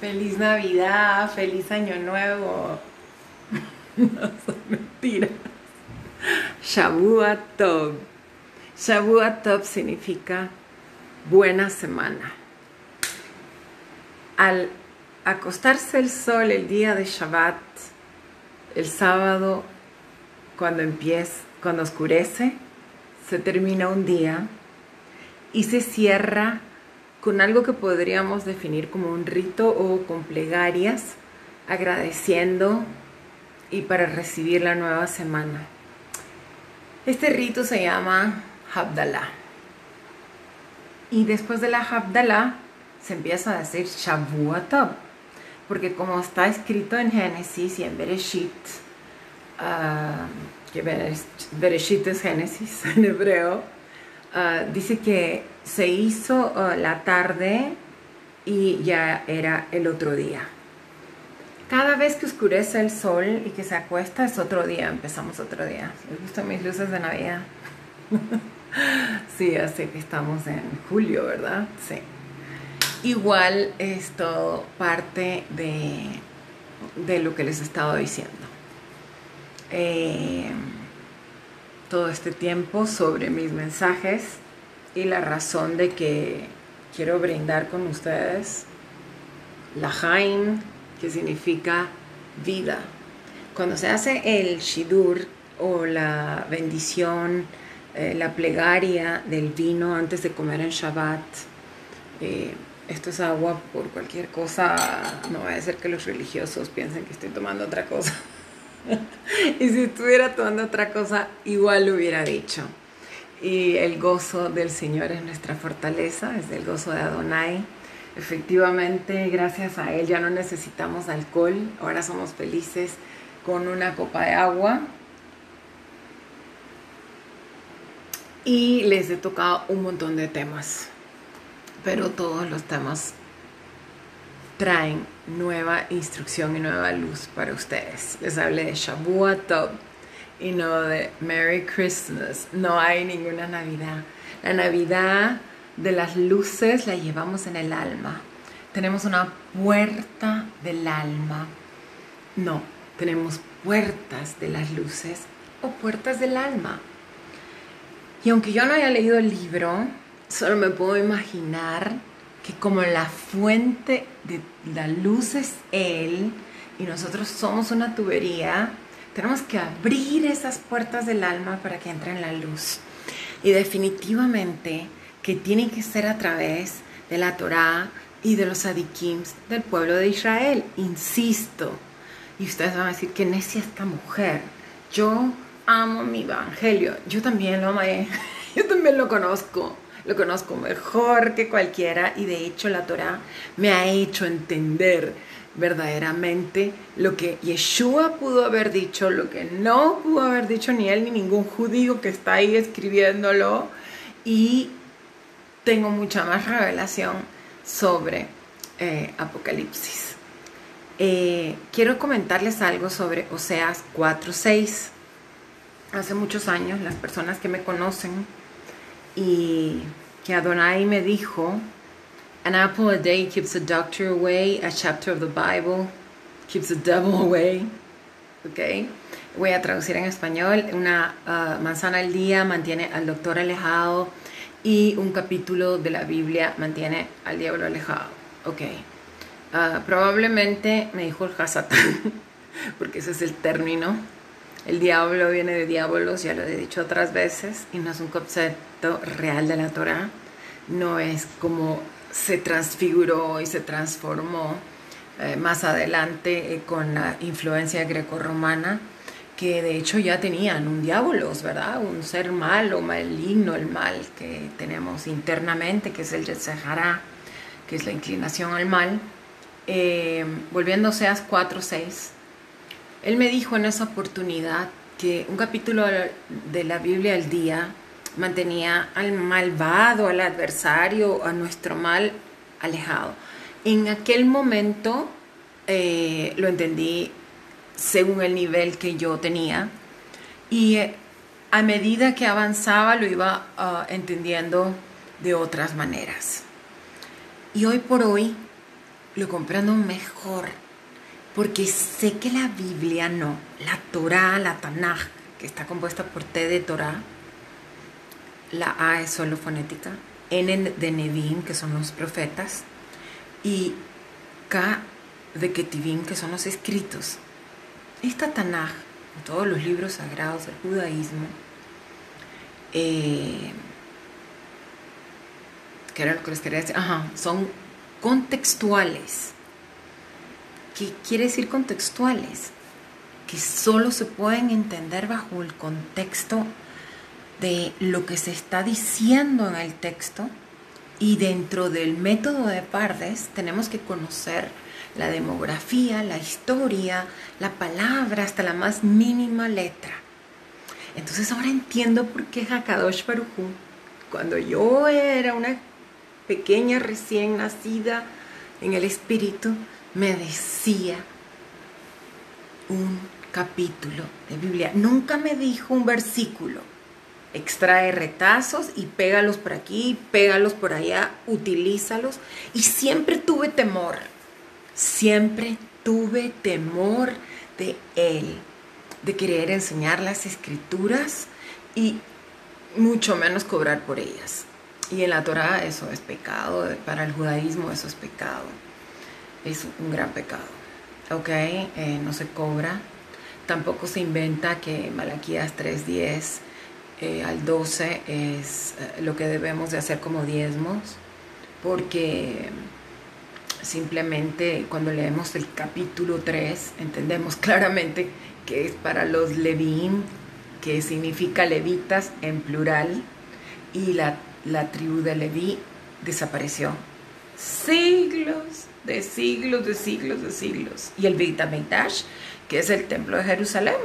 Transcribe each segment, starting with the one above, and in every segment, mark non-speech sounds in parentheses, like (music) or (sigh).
Feliz Navidad, feliz Año Nuevo. (laughs) no son mentiras. Shavua Tov. Significa buena semana. Al acostarse el sol el día de Shabbat, el sábado, cuando empieza, cuando oscurece, se termina un día y se cierra con algo que podríamos definir como un rito o con plegarias, agradeciendo y para recibir la nueva semana. Este rito se llama Habdalah. Y después de la Habdalah se empieza a decir Shavuot porque como está escrito en Génesis y en Bereshit, uh, que Bereshit es Génesis en hebreo, uh, dice que se hizo uh, la tarde y ya era el otro día. Cada vez que oscurece el sol y que se acuesta es otro día, empezamos otro día. ¿Les gustan mis luces de Navidad? (laughs) sí, así que estamos en julio, ¿verdad? Sí. Igual es todo parte de, de lo que les he estado diciendo. Eh, todo este tiempo sobre mis mensajes y la razón de que quiero brindar con ustedes la Haim, que significa vida. Cuando se hace el Shidur o la bendición, eh, la plegaria del vino antes de comer en Shabbat, eh, esto es agua por cualquier cosa, no va a ser que los religiosos piensen que estoy tomando otra cosa. (laughs) (laughs) y si estuviera tomando otra cosa, igual lo hubiera dicho. Y el gozo del Señor es nuestra fortaleza, es el gozo de Adonai. Efectivamente, gracias a Él ya no necesitamos alcohol, ahora somos felices con una copa de agua. Y les he tocado un montón de temas, pero todos los temas traen nueva instrucción y nueva luz para ustedes. Les hablé de Tov y no de Merry Christmas. No hay ninguna Navidad. La Navidad de las luces la llevamos en el alma. Tenemos una puerta del alma. No, tenemos puertas de las luces o puertas del alma. Y aunque yo no haya leído el libro, solo me puedo imaginar que como la fuente de la luz es Él y nosotros somos una tubería, tenemos que abrir esas puertas del alma para que entre en la luz. Y definitivamente que tiene que ser a través de la Torá y de los adikims del pueblo de Israel. Insisto. Y ustedes van a decir que necia esta mujer. Yo amo mi evangelio. Yo también lo amé. (laughs) Yo también lo conozco lo conozco mejor que cualquiera y de hecho la Torah me ha hecho entender verdaderamente lo que Yeshua pudo haber dicho, lo que no pudo haber dicho ni él ni ningún judío que está ahí escribiéndolo y tengo mucha más revelación sobre eh, Apocalipsis. Eh, quiero comentarles algo sobre Oseas 4.6. Hace muchos años las personas que me conocen y que Adonai me dijo, An apple a day keeps a doctor away, a chapter of the Bible keeps the devil (laughs) away. ¿Ok? Voy a traducir en español. Una uh, manzana al día mantiene al doctor alejado y un capítulo de la Biblia mantiene al diablo alejado. Ok. Uh, probablemente me dijo el Hasatán, (laughs) porque ese es el término el diablo viene de diablos, ya lo he dicho otras veces, y no es un concepto real de la Torah. No es como se transfiguró y se transformó eh, más adelante eh, con la influencia grecorromana, que de hecho ya tenían un diabolos, ¿verdad? Un ser malo, maligno, el mal que tenemos internamente, que es el Yetzirah, que es la inclinación al mal. Eh, volviendo a Oseas 4.6 él me dijo en esa oportunidad que un capítulo de la Biblia al día mantenía al malvado, al adversario, a nuestro mal alejado. En aquel momento eh, lo entendí según el nivel que yo tenía y eh, a medida que avanzaba lo iba ah, entendiendo de otras maneras. Y hoy por hoy lo comprendo mejor porque sé que la Biblia no, la Torah, la Tanaj, que está compuesta por T de Torah, la A es solo fonética, N de Nevim, que son los profetas, y K de Ketivim, que son los escritos. Esta Tanaj, todos los libros sagrados del judaísmo, eh, ¿qué era lo que les quería decir? Ajá, son contextuales ¿Qué quiere decir contextuales? Que solo se pueden entender bajo el contexto de lo que se está diciendo en el texto y dentro del método de Pardes tenemos que conocer la demografía, la historia, la palabra, hasta la más mínima letra. Entonces ahora entiendo por qué Hakadosh Baruj cuando yo era una pequeña recién nacida en el espíritu, me decía un capítulo de Biblia. Nunca me dijo un versículo. Extrae retazos y pégalos por aquí, pégalos por allá, utilízalos. Y siempre tuve temor, siempre tuve temor de él, de querer enseñar las escrituras y mucho menos cobrar por ellas. Y en la Torah eso es pecado, para el judaísmo eso es pecado es un gran pecado. ¿Ok? Eh, no se cobra. Tampoco se inventa que Malaquías 3.10 eh, al 12 es eh, lo que debemos de hacer como diezmos, porque simplemente cuando leemos el capítulo 3 entendemos (laughs) claramente que es para los levín, que significa levitas en plural, y la, la tribu de Leví desapareció. Siglos de siglos, de siglos, de siglos. Y el Beit HaMikdash, que es el templo de Jerusalén,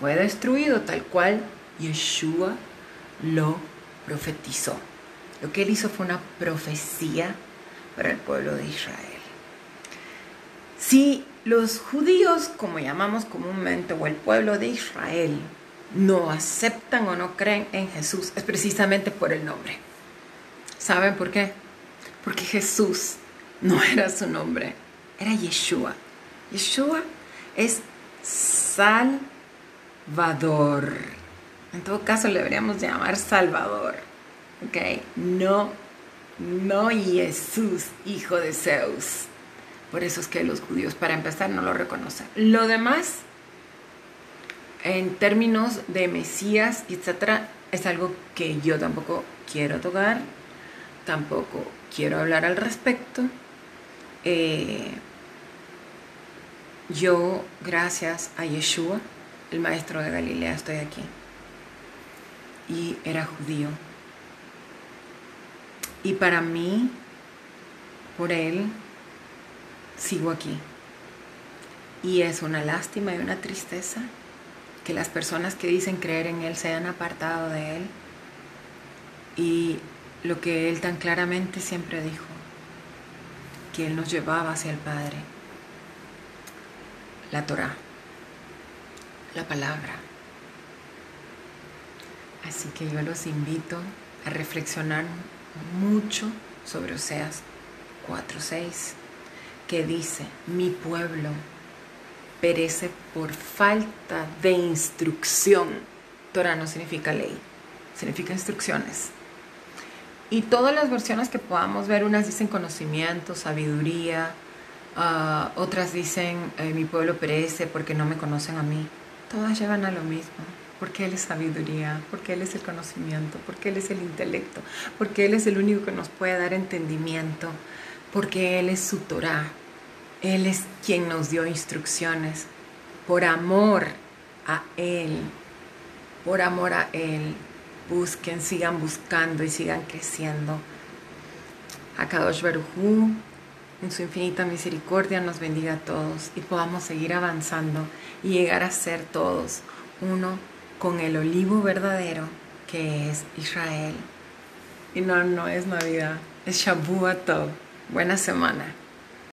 fue destruido tal cual Yeshua lo profetizó. Lo que él hizo fue una profecía para el pueblo de Israel. Si los judíos, como llamamos comúnmente, o el pueblo de Israel, no aceptan o no creen en Jesús, es precisamente por el nombre. ¿Saben por qué? Porque Jesús no era su nombre, era Yeshua. Yeshua es Salvador. En todo caso le deberíamos llamar Salvador. ¿Ok? No, no Jesús, hijo de Zeus. Por eso es que los judíos, para empezar, no lo reconocen. Lo demás, en términos de Mesías, etcétera, es algo que yo tampoco quiero tocar, tampoco quiero hablar al respecto eh, yo, gracias a Yeshua, el maestro de Galilea, estoy aquí. Y era judío. Y para mí, por él, sigo aquí. Y es una lástima y una tristeza que las personas que dicen creer en Él se hayan apartado de Él. Y lo que Él tan claramente siempre dijo, que Él nos llevaba hacia el Padre. La Torah, la palabra. Así que yo los invito a reflexionar mucho sobre Oseas 4.6, que dice, mi pueblo perece por falta de instrucción. Torah no significa ley, significa instrucciones. Y todas las versiones que podamos ver, unas dicen conocimiento, sabiduría, ah, otras dicen eh, mi pueblo perece porque no me conocen a mí. Todas llevan a lo mismo. Porque Él es sabiduría, porque Él es el conocimiento, porque Él es el intelecto, porque Él es el único que nos puede dar entendimiento, porque Él es su Torah, Él es quien nos dio instrucciones. Por amor a Él, por amor a Él, busquen, sigan buscando y sigan creciendo. A Kadosh Barujú, en su infinita misericordia, nos bendiga a todos y podamos seguir avanzando y llegar a ser todos uno con el olivo verdadero que es Israel. Y no, no es Navidad, es Shavuot Buena semana.